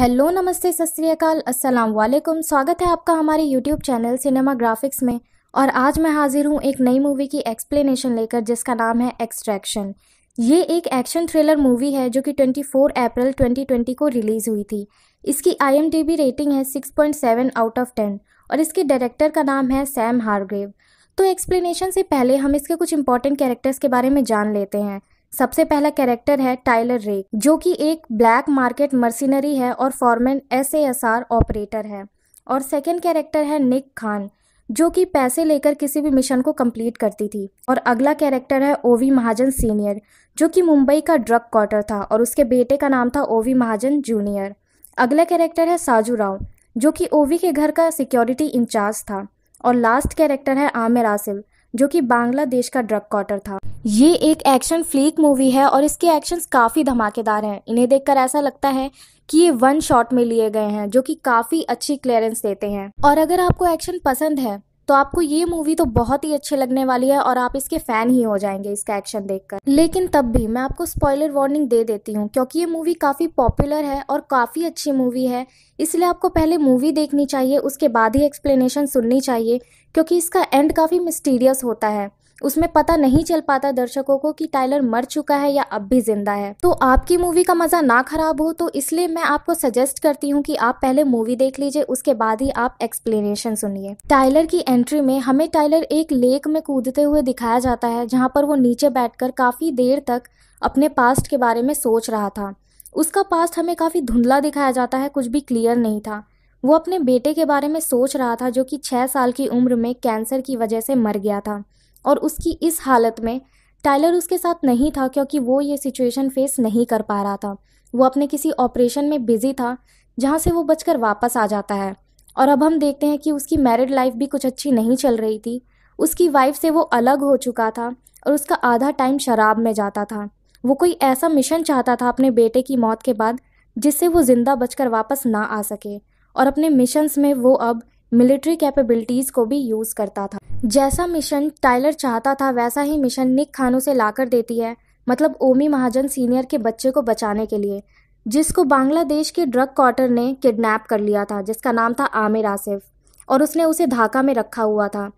Hello, नमस्ते, सत अस्सलाम वालेकुम। स्वागत है आपका हमारे यूट्यूब चैनल सिनेमा ग्राफिक्स में। और आज मैं हाजिर हूँ एक नई मूवी की एक्सप्लेनेशन लेकर, जिसका नाम है एक्सट्रैक्शन ये एक एक्शन थ्रिलर मूवी है, जो कि 24 अप्रैल 2020 को रिलीज़ हुई थी। इसकी आई रेटिंग है 6.7 आउट ऑफ़ 10 और इसके डायरेक्टर का नाम है सैम हारग्रेव तो एक्सप्लेनेशन से पहले हम इसके कुछ इंपॉर्टेंट कैरेक्टर्स के बारे में जान लेते हैं। सबसे पहला कैरेक्टर है टाइलर रे जो कि एक ब्लैक मार्केट मर्सिनरी है और foreman S S R operator है। और सेकेंड कैरेक्टर है निक खान जो कि पैसे लेकर किसी भी मिशन को कंप्लीट करती थी। और अगला कैरेक्टर है ओवी महाजन सीनियर जो कि मुंबई का ड्रग क्वार्टर था और उसके बेटे का नाम था ओवी महाजन जूनियर अगला कैरेक्टर है साजू राव, जो कि ओवी के घर का सिक्योरिटी इंचार्ज था। और लास्ट कैरेक्टर है आमिर आसिफ जो कि बांग्लादेश का ड्रग क्वार्टर था। ये एक एक्शन फ्लीक मूवी है और इसके एक्शंस काफ़ी धमाकेदार हैं। इन्हें देखकर ऐसा लगता है कि ये वन शॉट में लिए गए हैं, जो कि काफ़ी अच्छी क्लियरेंस देते हैं। और अगर आपको एक्शन पसंद है तो आपको ये मूवी तो बहुत ही अच्छी लगने वाली है और आप इसके फ़ैन ही हो जाएँगे इसका एक्शन देखकर। लेकिन तब भी मैं आपको स्पॉइलर वार्निंग दे देती हूँ, क्योंकि ये मूवी काफ़ी पॉपुलर है और काफ़ी अच्छी मूवी है, इसलिए आपको पहले मूवी देखनी चाहिए, उसके बाद ही एक्सप्लेनेशन सुननी चाहिए, क्योंकि इसका एंड काफ़ी मिस्टीरियस होता है। उसमें पता नहीं चल पाता दर्शकों को कि टाइलर मर चुका है या अब भी ज़िंदा है। तो आपकी मूवी का मज़ा ना खराब हो तो इसलिए मैं आपको सजेस्ट करती हूँ कि आप पहले मूवी देख लीजिए, उसके बाद ही आप एक्सप्लेनेशन सुनिए। टाइलर की एंट्री में हमें टाइलर एक लेक में कूदते हुए दिखाया जाता है, जहाँ पर वो नीचे बैठकर काफ़ी देर तक अपने पास्ट के बारे में सोच रहा था। उसका पास्ट हमें काफ़ी धुंधला दिखाया जाता है, कुछ भी क्लियर नहीं था। वो अपने बेटे के बारे में सोच रहा था, जो कि छह साल की उम्र में कैंसर की वजह से मर गया था। और उसकी इस हालत में टाइलर उसके साथ नहीं था क्योंकि वो ये सिचुएशन फेस नहीं कर पा रहा था। वो अपने किसी ऑपरेशन में बिज़ी था, जहाँ से वो बचकर वापस आ जाता है। और अब हम देखते हैं कि उसकी मैरिड लाइफ भी कुछ अच्छी नहीं चल रही थी। उसकी वाइफ से वो अलग हो चुका था और उसका आधा टाइम शराब में जाता था। वो कोई ऐसा मिशन चाहता था अपने बेटे की मौत के बाद, जिससे वो ज़िंदा बचकर वापस ना आ सके। और अपने मिशंस में वो अब मिलिट्री कैपेबिलिटीज़ को भी यूज़ करता था। जैसा मिशन टाइलर चाहता था, वैसा ही मिशन निक खान उसे लाकर देती है मतलब ओमी महाजन सीनियर के बच्चे को बचाने के लिए, जिसको बांग्लादेश के ड्रग क्वार्टर ने किडनैप कर लिया था, जिसका नाम था आमिर आसिफ, और उसने उसे ढाका में रखा हुआ था।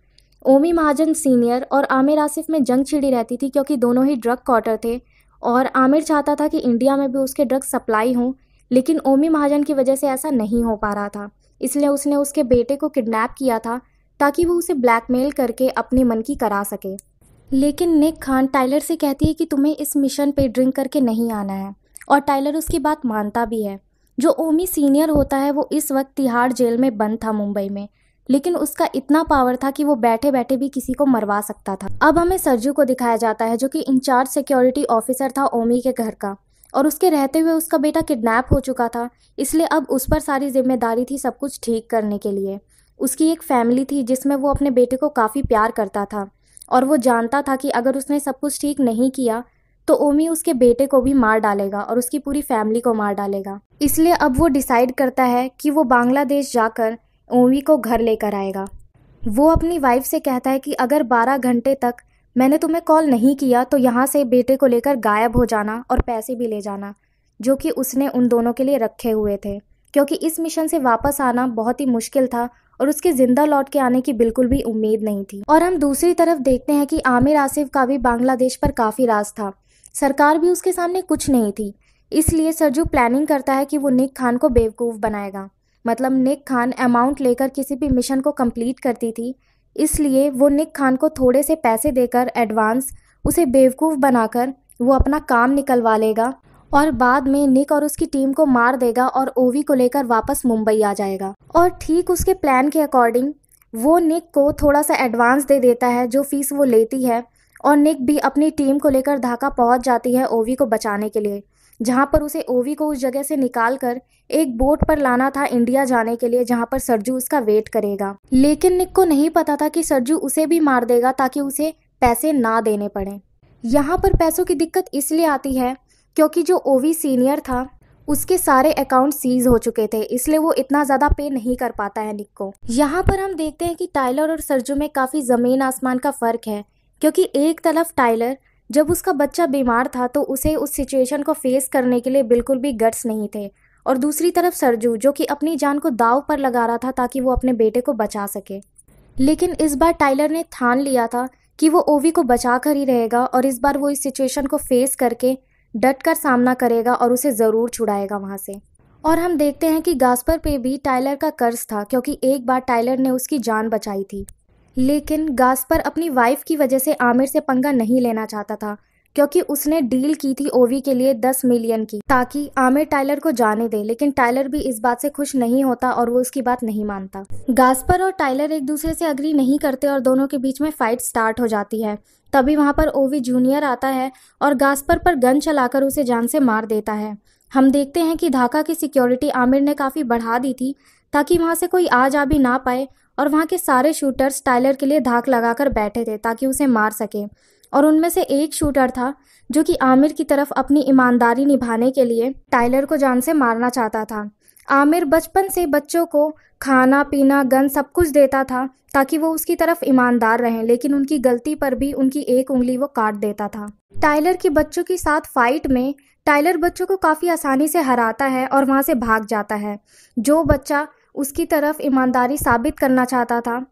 ओमी महाजन सीनियर और आमिर आसिफ में जंग छिड़ी रहती थी क्योंकि दोनों ही ड्रग क्वार्टर थे, और आमिर चाहता था कि इंडिया में भी उसके ड्रग सप्लाई हों, लेकिन ओमी महाजन की वजह से ऐसा नहीं हो पा रहा था। इसलिए उसने उसके बेटे को किडनैप किया था ताकि वो उसे ब्लैकमेल करके अपने मन की करा सके। लेकिन निक खान टाइलर से कहती है कि तुम्हें इस मिशन पे ड्रिंक करके नहीं आना है। और टाइलर उसकी बात मानता भी है। जो ओमी सीनियर होता है, वो इस वक्त तिहाड़ जेल में बंद था मुंबई में। लेकिन उसका इतना पावर था कि वो बैठे बैठे भी किसी को मरवा सकता था। अब हमें सरजू को दिखाया जाता है, जो कि इंचार्ज सिक्योरिटी ऑफिसर था ओमी के घर का। और उसके रहते हुए उसका बेटा किडनैप हो चुका था, इसलिए अब उस पर सारी ज़िम्मेदारी थी सब कुछ ठीक करने के लिए। उसकी एक फैमिली थी जिसमें वो अपने बेटे को काफ़ी प्यार करता था, और वो जानता था कि अगर उसने सब कुछ ठीक नहीं किया तो ओमी उसके बेटे को भी मार डालेगा और उसकी पूरी फैमिली को मार डालेगा। इसलिए अब वो डिसाइड करता है कि वो बांग्लादेश जाकर ओमी को घर लेकर आएगा। वो अपनी वाइफ से कहता है कि अगर 12 घंटे तक मैंने तुम्हें कॉल नहीं किया तो यहाँ से बेटे को लेकर गायब हो जाना और पैसे भी ले जाना, जो कि उसने उन दोनों के लिए रखे हुए थे। क्योंकि इस मिशन से वापस आना बहुत ही मुश्किल था और उसके ज़िंदा लौट के आने की बिल्कुल भी उम्मीद नहीं थी। और हम दूसरी तरफ़ देखते हैं कि आमिर आसिफ का भी बांग्लादेश पर काफ़ी राज था। सरकार भी उसके सामने कुछ नहीं थी। इसलिए सरजू प्लानिंग करता है कि वो निक खान को बेवकूफ़ बनाएगा। मतलब निक खान अमाउंट लेकर किसी भी मिशन को कंप्लीट करती थी इसलिए वो निक खान को थोड़े से पैसे देकर एडवांस उसे बेवकूफ़ बनाकर वो अपना काम निकलवा लेगा और बाद में निक और उसकी टीम को मार देगा और ओवी को लेकर वापस मुंबई आ जाएगा। और ठीक उसके प्लान के अकॉर्डिंग वो निक को थोड़ा सा एडवांस दे देता है, जो फ़ीस वो लेती है, और निक भी अपनी टीम को लेकर ढाका पहुँच जाती है ओवी को बचाने के लिए। जहाँ पर उसे ओवी को उस जगह से निकाल कर एक बोट पर लाना था इंडिया जाने के लिए, जहाँ पर सरजू उसका वेट करेगा। लेकिन निक को नहीं पता था कि सरजू उसे भी मार देगा ताकि उसे पैसे ना देने पड़े। यहाँ पर पैसों की दिक्कत इसलिए आती है क्योंकि जो ओवी सीनियर था, उसके सारे अकाउंट सीज हो चुके थे, इसलिए वो इतना ज़्यादा पे नहीं कर पाता है निक को। यहाँ पर हम देखते हैं कि टाइलर और सरजू में काफ़ी ज़मीन आसमान का फ़र्क है, क्योंकि एक तरफ़ टाइलर जब उसका बच्चा बीमार था तो उसे उस सिचुएशन को फेस करने के लिए बिल्कुल भी गट्स नहीं थे। और दूसरी तरफ़ सरजू, जो कि अपनी जान को दाव पर लगा रहा था ताकि वो अपने बेटे को बचा सके। लेकिन इस बार टाइलर ने ठान लिया था कि वो ओवी को बचा कर ही रहेगा और इस बार वो इस सिचुएशन को फेस करके डट कर सामना करेगा और उसे ज़रूर छुड़ाएगा वहाँ से। और हम देखते हैं कि गास्पर पे भी टाइलर का कर्ज था, क्योंकि एक बार टाइलर ने उसकी जान बचाई थी। लेकिन गास्पर अपनी वाइफ की वजह से आमिर से पंगा नहीं लेना चाहता था, क्योंकि उसने डील की थी ओवी के लिए दस मिलियन की, ताकि आमिर टाइलर को जाने दे। लेकिन टाइलर भी इस बात से खुश नहीं होता और वो उसकी बात नहीं मानता। गास्पर और टाइलर एक दूसरे से अग्री नहीं करते और दोनों के बीच में फाइट स्टार्ट हो जाती है। तभी वहाँ पर ओवी जूनियर आता है और गास्पर पर गन चलाकर उसे जान से मार देता है। हम देखते हैं कि ढाका की सिक्योरिटी आमिर ने काफ़ी बढ़ा दी थी, ताकि वहाँ से कोई आ जा भी ना पाए और वहाँ के सारे शूटर्स टाइलर के लिए धाक लगाकर बैठे थे ताकि उसे मार सके। और उनमें से एक शूटर था, जो कि आमिर की तरफ़ अपनी ईमानदारी निभाने के लिए टाइलर को जान से मारना चाहता था। आमिर बचपन से बच्चों को खाना, पीना, गन सब कुछ देता था ताकि वो उसकी तरफ़ ईमानदार रहें, लेकिन उनकी गलती पर भी उनकी एक उंगली वो काट देता था। टाइलर की बच्चों के साथ फाइट में टाइलर बच्चों को काफ़ी आसानी से हराता है और वहाँ से भाग जाता है। जो बच्चा उसकी तरफ़ ईमानदारी साबित करना चाहता था।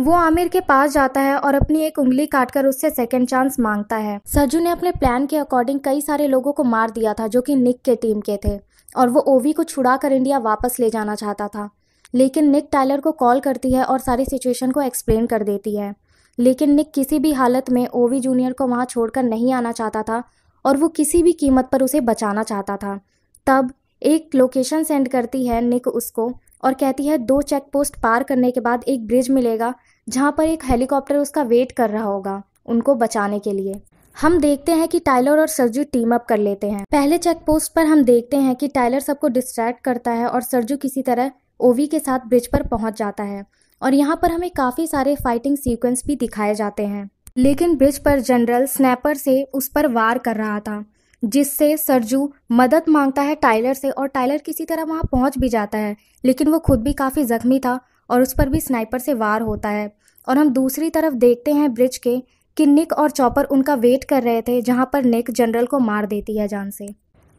वो आमिर के पास जाता है और अपनी एक उंगली काटकर उससे सेकंड चांस माँगता है। सज्जू ने अपने प्लान के अकॉर्डिंग कई सारे लोगों को मार दिया था, जो कि निक के टीम के थे, और वो ओवी को छुड़ा कर इंडिया वापस ले जाना चाहता था। लेकिन निक टाइलर को कॉल करती है और सारी सिचुएशन को एक्सप्लेन कर देती है। लेकिन निक किसी भी हालत में ओवी जूनियर को वहाँ छोड़कर नहीं आना चाहता था, और वो किसी भी कीमत पर उसे बचाना चाहता था। तब एक लोकेशन सेंड करती है निक उसको और कहती है, दो चेक पोस्ट पार करने के बाद एक ब्रिज मिलेगा, जहाँ पर एक हेलीकॉप्टर उसका वेट कर रहा होगा, उनको बचाने के लिए। हम देखते हैं कि टाइलर और सरजू टीम अप कर लेते हैं। पहले चेक पोस्ट पर हम देखते हैं कि टाइलर सबको डिस्ट्रैक्ट करता है और सरजू किसी तरह ओवी के साथ ब्रिज पर पहुँच जाता है। और यहाँ पर हमें काफ़ी सारे फाइटिंग सीक्वेंस भी दिखाए जाते हैं। लेकिन ब्रिज पर जनरल स्नैपर से उस पर वार कर रहा था। जिससे सरजू मदद माँगता है टाइलर से और टाइलर किसी तरह वहाँ पहुँच भी जाता है, लेकिन वो खुद भी काफ़ी जख्मी था और उस पर भी स्नाइपर से वार होता है। और हम दूसरी तरफ़ देखते हैं ब्रिज के कि निक और चॉपर उनका वेट कर रहे थे, जहाँ पर निक जनरल को मार देती है जान से।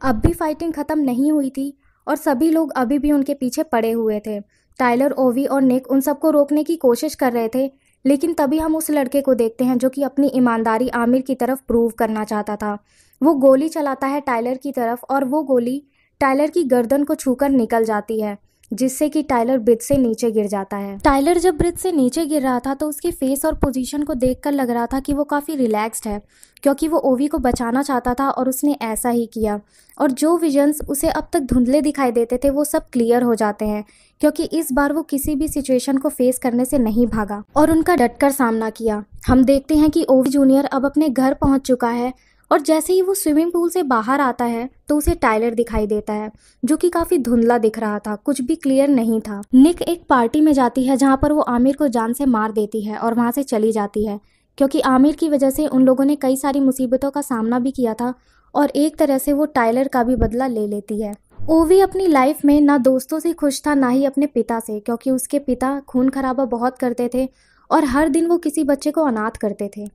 अब भी फाइटिंग ख़त्म नहीं हुई थी और सभी लोग अभी भी उनके पीछे पड़े हुए थे। टाइलर, ओवी और निक उन सबको रोकने की कोशिश कर रहे थे लेकिन तभी हम उस लड़के को देखते हैं जो कि अपनी ईमानदारी आमिर की तरफ़ प्रूव करना चाहता था। वो गोली चलाता है टाइलर की तरफ़ और वो गोली टाइलर की गर्दन को छूकर निकल जाती है। जिससे कि टाइलर ब्रिज से नीचे गिर जाता है। टाइलर जब ब्रिज से नीचे गिर रहा था तो उसके फेस और पोजीशन को देखकर लग रहा था कि वो काफ़ी रिलैक्स्ड है, क्योंकि वो ओवी को बचाना चाहता था और उसने ऐसा ही किया। और जो विजन्स उसे अब तक धुंधले दिखाई देते थे, वो सब क्लियर हो जाते हैं, क्योंकि इस बार वो किसी भी सिचुएशन को फेस करने से नहीं भागा। और उनका डटकर सामना किया। हम देखते हैं कि ओवी जूनियर अब अपने घर पहुँच चुका है और जैसे ही वो स्विमिंग पूल से बाहर आता है तो उसे टाइलर दिखाई देता है, जो कि काफ़ी धुंधला दिख रहा था, कुछ भी क्लियर नहीं था। निक एक पार्टी में जाती है, जहाँ पर वो आमिर को जान से मार देती है और वहाँ से चली जाती है, क्योंकि आमिर की वजह से उन लोगों ने कई सारी मुसीबतों का सामना भी किया था और एक तरह से वो टाइलर का भी बदला ले लेती है। ओवी अपनी लाइफ में ना दोस्तों से खुश था, ना ही अपने पिता से, क्योंकि उसके पिता खून खराबा बहुत करते थे और हर दिन वो किसी बच्चे को अनाथ करते थे।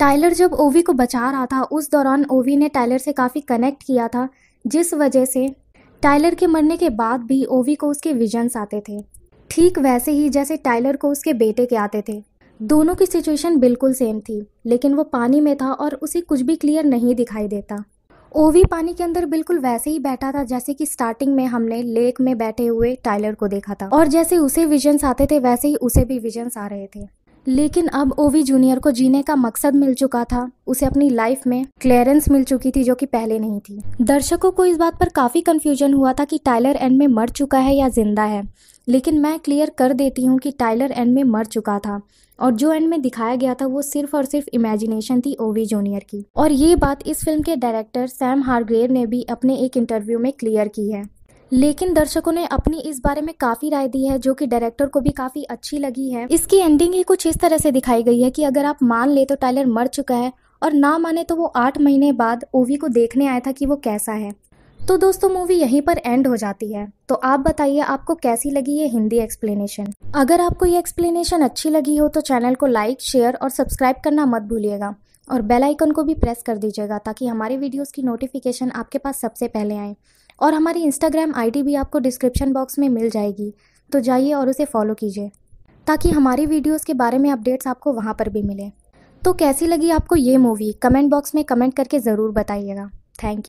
टाइलर जब ओवी को बचा रहा था, उस दौरान ओवी ने टाइलर से काफ़ी कनेक्ट किया था, जिस वजह से टाइलर के मरने के बाद भी ओवी को उसके विजन्स आते थे। ठीक वैसे ही जैसे टाइलर को उसके बेटे के आते थे। दोनों की सिचुएशन बिल्कुल सेम थी, लेकिन वो पानी में था और उसे कुछ भी क्लियर नहीं दिखाई देता। ओवी पानी के अंदर बिल्कुल वैसे ही बैठा था, जैसे कि स्टार्टिंग में हमने लेक में बैठे हुए टाइलर को देखा था। और जैसे उसे विजन्स आते थे, वैसे ही उसे भी विजन्स आ रहे थे। लेकिन अब ओवी जूनियर को जीने का मकसद मिल चुका था। उसे अपनी लाइफ में क्लियरेंस मिल चुकी थी जो कि पहले नहीं थी। दर्शकों को इस बात पर काफ़ी कंफ्यूजन हुआ था कि टाइलर एंड में मर चुका है या ज़िंदा है। लेकिन मैं क्लियर कर देती हूँ कि टाइलर एंड में मर चुका था। और जो एंड में दिखाया गया था वो सिर्फ़ और सिर्फ़ इमेजिनेशन थी ओवी जूनियर की। और ये बात इस फ़िल्म के डायरेक्टर सैम हारग्रेव ने भी अपने एक इंटरव्यू में क्लियर की है। लेकिन दर्शकों ने अपनी इस बारे में काफ़ी राय दी है, जो कि डायरेक्टर को भी काफ़ी अच्छी लगी है। इसकी एंडिंग ही कुछ इस तरह से दिखाई गई है कि अगर आप मान ले तो टाइलर मर चुका है और ना माने तो वो आठ महीने बाद ओवी को देखने आया था कि वो कैसा है। तो दोस्तों मूवी यहीं पर एंड हो जाती है। तो आप बताइए, आपको कैसी लगी ये हिंदी एक्सप्लेनेशन अगर आपको ये एक्सप्लेनेशन अच्छी लगी हो तो चैनल को लाइक शेयर और सब्सक्राइब करना मत भूलिएगा। और बेल आइकन को भी प्रेस कर दीजिएगा, ताकि हमारे वीडियोस की नोटिफिकेशन आपके पास सबसे पहले आए। और हमारी इंस्टाग्राम आईडी भी आपको डिस्क्रिप्शन बॉक्स में मिल जाएगी। तो जाइए और उसे फॉलो कीजिए, ताकि हमारी वीडियोस के बारे में अपडेट्स आपको वहाँ पर भी मिलें। तो कैसी लगी आपको ये मूवी कमेंट बॉक्स में कमेंट करके ज़रूर बताइएगा। Thank you